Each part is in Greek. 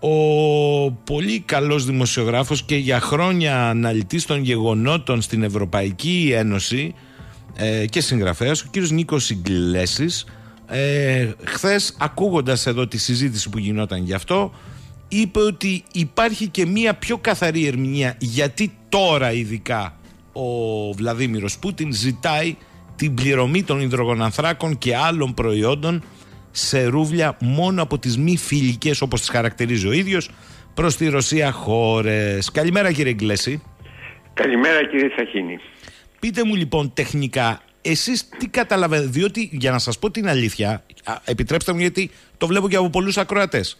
ο πολύ καλός δημοσιογράφος και για χρόνια αναλυτής των γεγονότων στην Ευρωπαϊκή Ένωση ε, και συγγραφέας, ο κύριος Νίκος Συγκλέσης, ε, χθες ακούγοντας εδώ τη συζήτηση που γινόταν γι' αυτό, είπε ότι υπάρχει και μία πιο καθαρή ερμηνεία γιατί τώρα ειδικά ο Βλαδίμηρος Πούτιν ζητάει την πληρωμή των υδρογονανθράκων και άλλων προϊόντων σε ρούβλια μόνο από τις μη φιλικές όπως τις χαρακτηρίζει ο ίδιος προς τη Ρωσία χώρες. Καλημέρα κύριε Γκλέση. Καλημέρα κύριε Σαχίνη. Πείτε μου λοιπόν τεχνικά εσείς τι καταλαβαίνετε, διότι για να σας πω την αλήθεια, επιτρέψτε μου γιατί το βλέπω και από πολλούς ακροατές.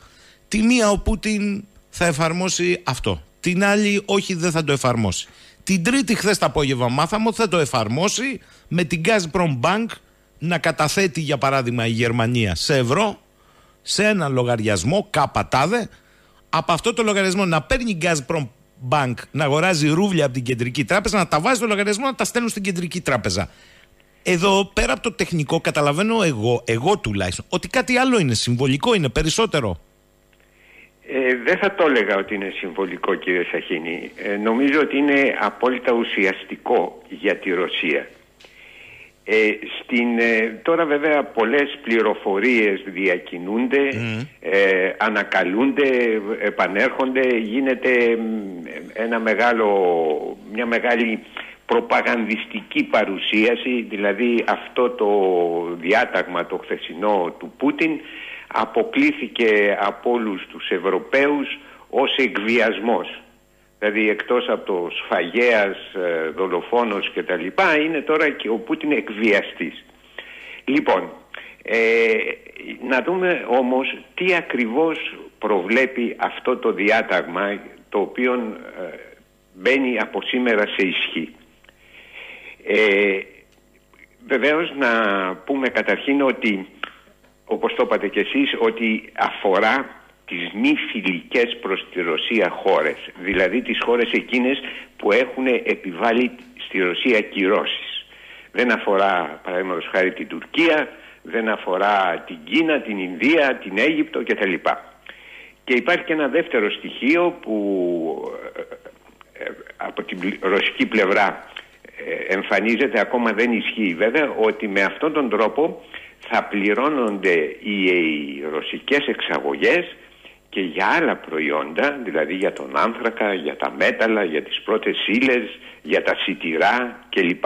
Τη μία ο Πούτιν θα εφαρμόσει αυτό, την άλλη όχι δεν θα το εφαρμόσει. Την τρίτη χθες το απόγευμα μάθαμε ότι θα το εφαρμόσει με την Gazprom Bank να καταθέτει για παράδειγμα η Γερμανία σε ευρώ σε ένα λογαριασμό καπατάδε από αυτό το λογαριασμό να παίρνει η Gazprom Bank να αγοράζει ρούβλια από την κεντρική τράπεζα να τα βάζει στο λογαριασμό να τα στέλνουν στην κεντρική τράπεζα. Εδώ πέρα από το τεχνικό καταλαβαίνω εγώ, εγώ τουλάχιστον, ότι κάτι άλλο είναι συμβολικό, είναι περισσότερο. Ε, δεν θα το έλεγα ότι είναι συμβολικό κύριε Σαχίνη. Ε, νομίζω ότι είναι απόλυτα ουσιαστικό για τη Ρωσία. Ε, στην, ε, τώρα βέβαια πολλές πληροφορίες διακινούνται, ε, ανακαλούνται, επανέρχονται, γίνεται ένα μεγάλο, μια μεγάλη προπαγανδιστική παρουσίαση, δηλαδή αυτό το διάταγμα το χθεσινό του Πούτιν αποκλήθηκε από όλους τους Ευρωπαίους ως εκβιασμός. Δηλαδή εκτός από το σφαγέας, ε, δολοφόνος και τα λοιπά είναι τώρα και ο Πούτιν εκβιαστής. Λοιπόν, ε, να δούμε όμως τι ακριβώς προβλέπει αυτό το διάταγμα το οποίο ε, μπαίνει από σήμερα σε ισχύ. Ε, βεβαίως να πούμε καταρχήν ότι όπως το είπατε και εσείς ότι αφορά τις μη φιλικές προς τη Ρωσία χώρες δηλαδή τις χώρες εκείνες που έχουν επιβάλει στη Ρωσία κυρώσεις δεν αφορά παραδείγματος χάρη την Τουρκία δεν αφορά την Κίνα, την Ινδία, την Αίγυπτο κτλ. Και υπάρχει και ένα δεύτερο στοιχείο που ε, ε, από την ρωσική πλευρά ε, εμφανίζεται ακόμα δεν ισχύει βέβαια ότι με αυτόν τον τρόπο θα πληρώνονται οι, οι ρωσικές εξαγωγές και για άλλα προϊόντα, δηλαδή για τον άνθρακα, για τα μέταλλα, για τις πρώτες ύλες, για τα σιτηρά κλπ.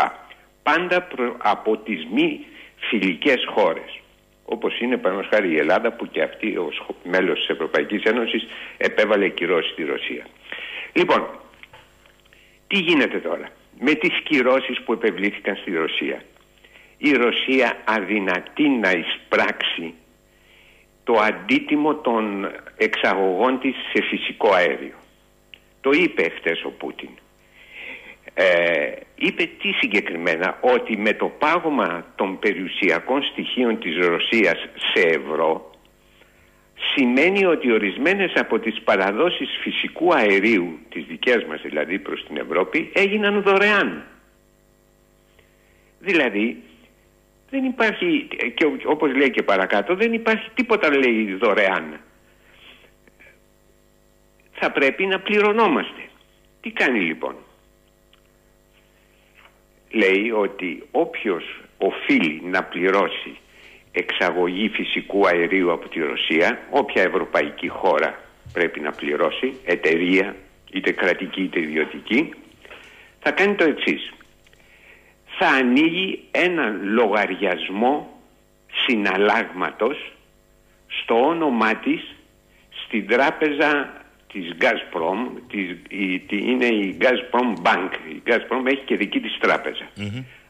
Πάντα από τις μη φιλικές χώρες. Όπως είναι παραδείγματος χάρη η Ελλάδα που και αυτή ως μέλος της Ευρωπαϊκής Ένωσης επέβαλε κυρώσεις στη Ρωσία. Λοιπόν, τι γίνεται τώρα με τις κυρώσεις που επευλήθηκαν στη Ρωσία; Η Ρωσία αδυνατεί να εισπράξει το αντίτιμο των εξαγωγών της σε φυσικό αέριο. Το είπε χτες ο Πούτιν. Ε, είπε τι συγκεκριμένα ότι με το πάγωμα των περιουσιακών στοιχείων της Ρωσίας σε ευρώ σημαίνει ότι ορισμένες από τις παραδόσεις φυσικού αερίου, τις δικές μας δηλαδή προς την Ευρώπη, έγιναν δωρεάν. Δηλαδή, δεν υπάρχει, και όπως λέει και παρακάτω, δεν υπάρχει τίποτα λέει δωρεάν. Θα πρέπει να πληρωνόμαστε. Τι κάνει λοιπόν; Λέει ότι όποιος οφείλει να πληρώσει εξαγωγή φυσικού αερίου από τη Ρωσία, όποια ευρωπαϊκή χώρα πρέπει να πληρώσει, εταιρεία, είτε κρατική είτε ιδιωτική, θα κάνει το εξής. Θα ανοίγει ένα λογαριασμό συναλλάγματος στο όνομά της στην τράπεζα της Gazprom, της, είναι η Gazprom Bank. Η Gazprom έχει και δική της τραπεζα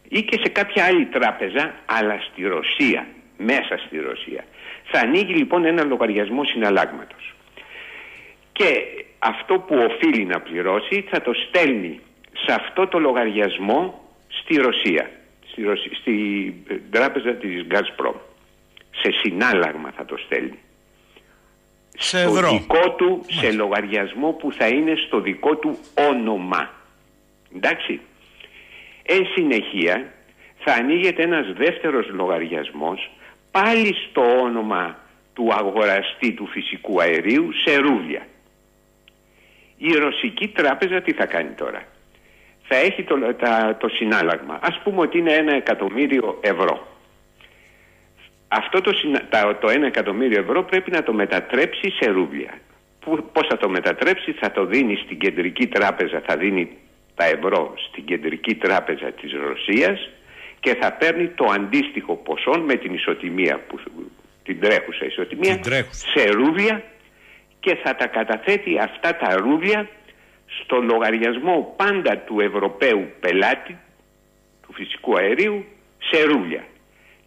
Ή και σε κάποια άλλη τράπεζα, αλλά στη Ρωσία μέσα στη Ρωσία. Θα ανοίγει λοιπόν ένα λογαριασμό συναλλάγματος. Και αυτό που οφείλει να πληρώσει θα το στέλνει σε αυτό το λογαριασμό στη Ρωσία, στη, Ρωσία, στη τράπεζα της Gazprom. Σε συνάλλαγμα θα το στέλνει. Σε ευρώ. Στο δικό του, σε λογαριασμό που θα είναι στο δικό του όνομα. Εντάξει. Εν συνεχεία θα ανοίγεται ένας δεύτερος λογαριασμός πάλι στο όνομα του αγοραστή του φυσικού αερίου σε ρούβλια. Η Ρωσική Τράπεζα τι θα κάνει τώρα; Θα έχει το, το συνάλλαγμα. Ας πούμε ότι είναι ένα εκατομμύριο ευρώ. Αυτό το, το ένα εκατομμύριο ευρώ πρέπει να το μετατρέψει σε ρούβλια. Πώς θα το μετατρέψει, θα το δίνει στην κεντρική τράπεζα, θα δίνει τα ευρώ στην κεντρική τράπεζα της Ρωσίας και θα παίρνει το αντίστοιχο ποσό με την ισοτιμία, που, την τρέχουσα ισοτιμία, σε ρούβλια και θα τα καταθέτει αυτά τα ρούβλια στο λογαριασμό πάντα του Ευρωπαίου πελάτη του φυσικού αερίου σε ρούβλια.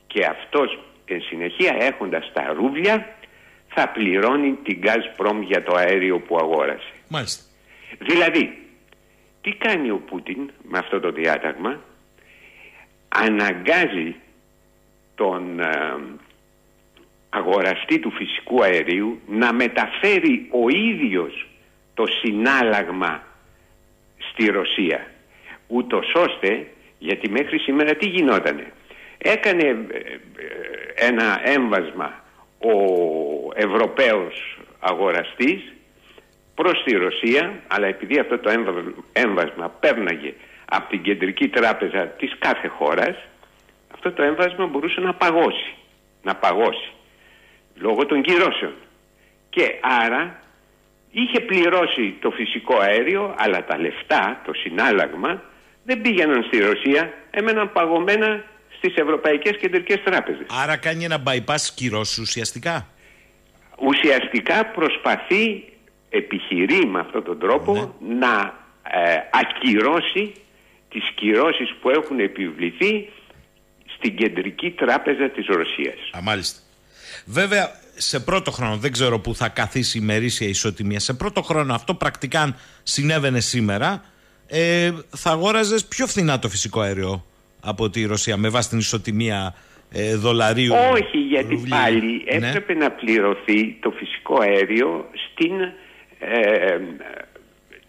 Και αυτός εν συνεχεία έχοντας τα ρούβλια θα πληρώνει την Gazprom για το αέριο που αγόρασε. Μάλιστα. Δηλαδή, τι κάνει ο Πούτιν με αυτό το διάταγμα, αναγκάζει τον ε, αγοραστή του φυσικού αερίου να μεταφέρει ο ίδιος το συνάλλαγμα στη Ρωσία. Ούτως ώστε γιατί μέχρι σήμερα τι γινότανε; Έκανε ε, ε, ένα έμβασμα ο Ευρωπαίος αγοραστής προς τη Ρωσία αλλά επειδή αυτό το έμβασμα πέρναγε από την κεντρική τράπεζα της κάθε χώρας αυτό το έμβασμα μπορούσε να παγώσει να παγώσει λόγω των κυρώσεων. Και άρα είχε πληρώσει το φυσικό αέριο αλλά τα λεφτά, το συνάλλαγμα δεν πήγαιναν στη Ρωσία έμεναν παγωμένα στις ευρωπαϊκές κεντρικές τράπεζες Άρα κάνει ένα bypass κυρώσεις ουσιαστικά; Ουσιαστικά προσπαθεί επιχειρεί με αυτόν τον τρόπο ναι. να ε, ακυρώσει τις κυρώσεις που έχουν επιβληθεί στην κεντρική τράπεζα της Ρωσίας. Α, μάλιστα. Βέβαια, σε πρώτο χρόνο, δεν ξέρω που θα καθίσει η μερίσια ισοτιμία, σε πρώτο χρόνο αυτό πρακτικά αν συνέβαινε σήμερα, ε, θα αγόραζες πιο φθηνά το φυσικό αέριο από τη Ρωσία με βάση την ισοτιμία ε, δολαρίου. Όχι, γιατί πάλι ναι. έπρεπε να πληρωθεί το φυσικό αέριο στην ε,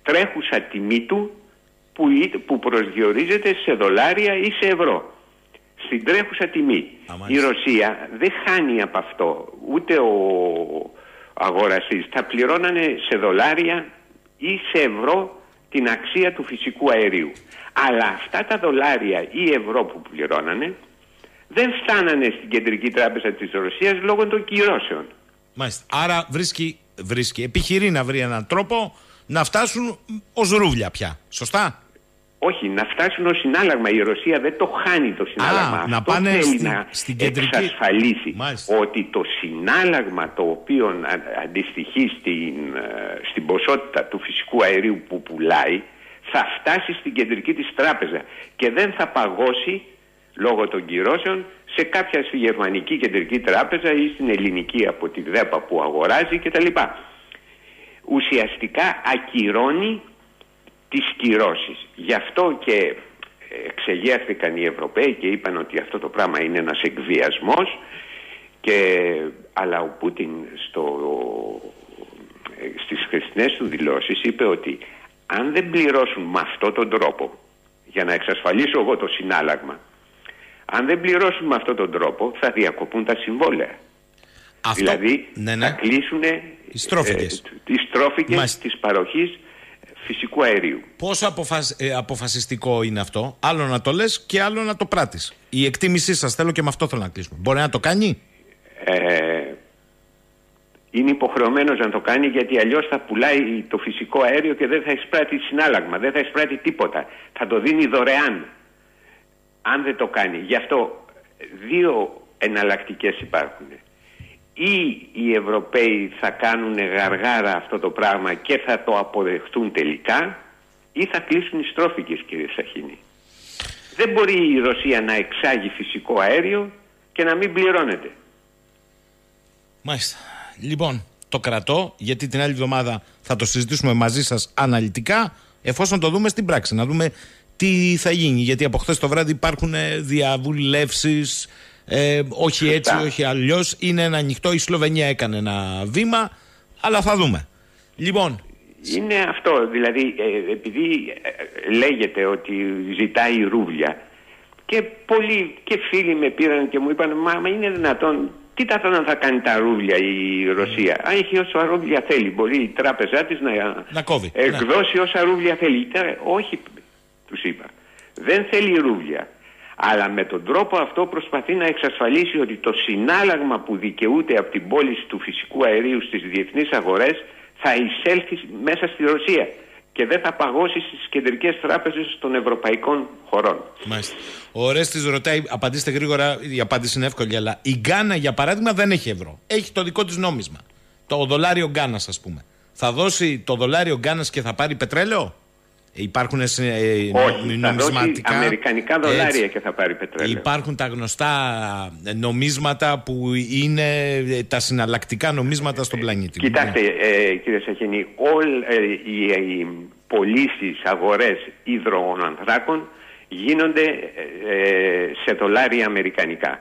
τρέχουσα τιμή του που, που προσδιορίζεται σε δολάρια ή σε ευρώ. Στην τρέχουσα τιμή. Η Ρωσία δεν χάνει από αυτό. Ούτε ο αγοραστής. Θα πληρώνανε σε δολάρια ή σε ευρώ την αξία του φυσικού αερίου. Αλλά αυτά τα δολάρια ή ευρώ που πληρώνανε δεν φτάνανε στην κεντρική τράπεζα της Ρωσίας λόγω των κυρώσεων. Μάλιστα. Άρα βρίσκει βρίσκει, επιχειρεί να βρει έναν τρόπο να φτάσουν ως ρούβλια πια. Σωστά; Όχι, να φτάσουν ως συνάλλαγμα. Η Ρωσία δεν το χάνει το συνάλλαγμα. Α, να πάνε θέλει στην, να στην κεντρική... εξασφαλίσει ότι το συνάλλαγμα το οποίο αντιστοιχεί στην, ε, στην ποσότητα του φυσικού αερίου που πουλάει θα φτάσει στην κεντρική της τράπεζα και δεν θα παγώσει λόγω των κυρώσεων σε κάποια στη γερμανική κεντρική τράπεζα ή στην ελληνική από τη ΔΕΠΑ που αγοράζει κτλ. Ουσιαστικά ακυρώνει τις κυρώσεις. Γι' αυτό και εξεγέρθηκαν οι Ευρωπαίοι και είπαν ότι αυτό το πράγμα είναι ένας εκβιασμός και, αλλά ο Πούτιν στο, στις χριστινές του δηλώσεις είπε ότι αν δεν πληρώσουν με αυτόν τον τρόπο για να εξασφαλίσω εγώ το συνάλλαγμα αν δεν πληρώσουν με αυτόν τον τρόπο θα διακοπούν τα συμβόλαια. Αυτό... Δηλαδή ναι, ναι. θα κλείσουν οι στρόφικες, ε, τις στρόφικες της παροχής φυσικού αερίου. Πόσο αποφασ... ε, αποφασιστικό είναι αυτό, άλλο να το λες και άλλο να το πράττεις. Η εκτίμησή σας θέλω και με αυτό θέλω να κλείσουμε. Μπορεί να το κάνει; Ε, είναι υποχρεωμένος να το κάνει γιατί αλλιώς θα πουλάει το φυσικό αέριο και δεν θα εισπράττει συνάλλαγμα, δεν θα εισπράττει τίποτα. Θα το δίνει δωρεάν αν δεν το κάνει. Γι' αυτό δύο εναλλακτικές υπάρχουν. Ή οι Ευρωπαίοι θα κάνουν γαργάρα αυτό το πράγμα και θα το αποδεχτούν τελικά ή θα κλείσουν οι στρόφικες κύριε Σαχίνη. Δεν μπορεί η Ρωσία να εξάγει φυσικό αέριο και να μην πληρώνεται. Μάλιστα. Λοιπόν, το κρατώ γιατί την άλλη εβδομάδα θα το συζητήσουμε μαζί σας αναλυτικά εφόσον το δούμε στην πράξη. Να δούμε τι θα γίνει. Γιατί από χθες το βράδυ υπάρχουν ε, διαβουλεύσεις. Ε, όχι έτσι, όχι αλλιώς. Είναι ένα ανοιχτό. Η Σλοβενία έκανε ένα βήμα, αλλά θα δούμε. Λοιπόν. Είναι αυτό. Δηλαδή, ε, επειδή ε, λέγεται ότι ζητάει ρούβλια και πολλοί και φίλοι με πήραν και μου είπαν Μα, μα είναι δυνατόν Κοίτα να θα κάνει τα ρούβλια η Ρωσία; Αν έχει όσα ρούβλια θέλει, μπορεί η τράπεζά της να, να κόβει. εκδώσει ναι. όσα ρούβλια θέλει. Όχι, τους είπα. Δεν θέλει ρούβλια. Αλλά με τον τρόπο αυτό προσπαθεί να εξασφαλίσει ότι το συνάλλαγμα που δικαιούται από την πώληση του φυσικού αερίου στις διεθνείς αγορές θα εισέλθει μέσα στη Ρωσία και δεν θα παγώσει στις κεντρικές τράπεζες των ευρωπαϊκών χωρών. Μάλιστα. Ο Ρέστης ρωτάει, απαντήστε γρήγορα, η απάντηση είναι εύκολη, αλλά η Γκάνα για παράδειγμα δεν έχει ευρώ. Έχει το δικό της νόμισμα. Το δολάριο Γκάνας ας πούμε. Θα δώσει το δολάριο Γκάνας και θα πάρει πετρέλαιο; Υπάρχουν ε, Όχι, νομισματικά. αμερικανικά δολάρια και θα πάρει πετρέλαιο. Υπάρχουν τα γνωστά νομίσματα που είναι ε, τα συναλλακτικά νομίσματα στον πλανήτη. Κοιτάξτε, ε, κύριε Σαχίνη, όλες ε, οι, οι πωλήσεις, αγορές υδρογονανθράκων γίνονται σε δολάρια αμερικανικά.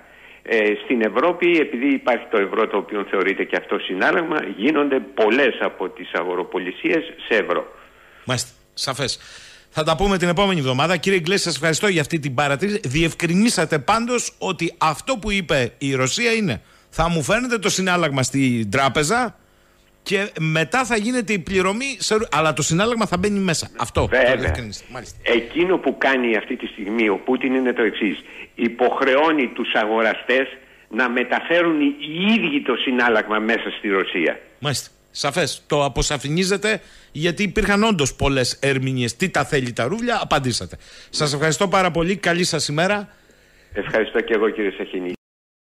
στην Ευρώπη, επειδή υπάρχει το ευρώ το οποίο θεωρείται και αυτό συνάλλαγμα, γίνονται πολλές από τις αγοροπολισίες σε ευρώ. Μάλιστα. Σαφές. Θα τα πούμε την επόμενη εβδομάδα. Κύριε Γκλέση, σας ευχαριστώ για αυτή την παρατήρηση. Διευκρινίσατε πάντως ότι αυτό που είπε η Ρωσία είναι θα μου φαίνεται το συνάλλαγμα στην τράπεζα και μετά θα γίνεται η πληρωμή, σε... αλλά το συνάλλαγμα θα μπαίνει μέσα. Αυτό. Βέβαια. Το Εκείνο που κάνει αυτή τη στιγμή ο Πούτιν είναι το εξής. Υποχρεώνει τους αγοραστές να μεταφέρουν οι ίδιοι το συνάλλαγμα μέσα στη Ρωσία. Μάλιστα. Σαφές. Το αποσαφηνίζετε γιατί υπήρχαν όντως πολλές ερμηνείες. Τι τα θέλει τα ρούβλια, απαντήσατε. Σας ευχαριστώ πάρα πολύ. Καλή σας ημέρα. Ευχαριστώ και εγώ κύριε Σαχινή.